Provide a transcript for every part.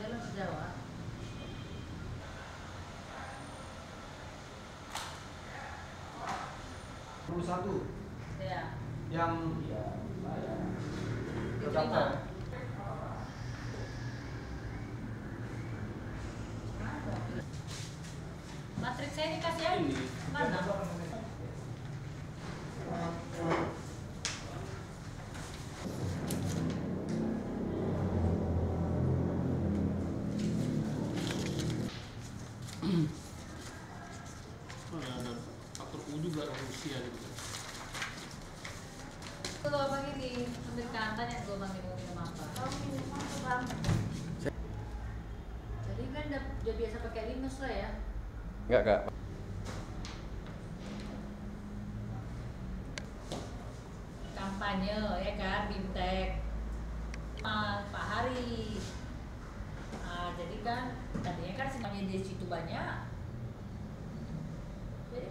Aja lah Jawa. Satu Ya. yang Diterima. Matriks saya dikasih ya? Mana ada faktor U juga Rusia gitu. Kalau abang ini ambil kantan ya gue minum minum apa? Oh minum apa bang? Jadi kan udah, udah biasa pakai linus lah ya. Enggak, Kak. Kampanye ya kan, bimtek. Mas Pak Hari. Nah, jadi kan tadinya kan semuanya di situ banyak.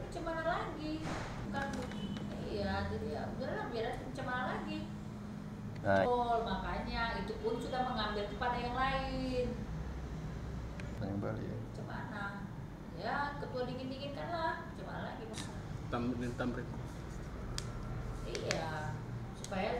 Mana lagi? Kan iya, jadi ya udah lah biar macam mana lagi. Nah, Betul, makanya itu pun sudah mengambil kepada yang lain. yang Bali ya. Macam mana? Ya, ketua dingin-dingin kan lah. Macam mana lagi? Tam dan tamrin. Iya, supaya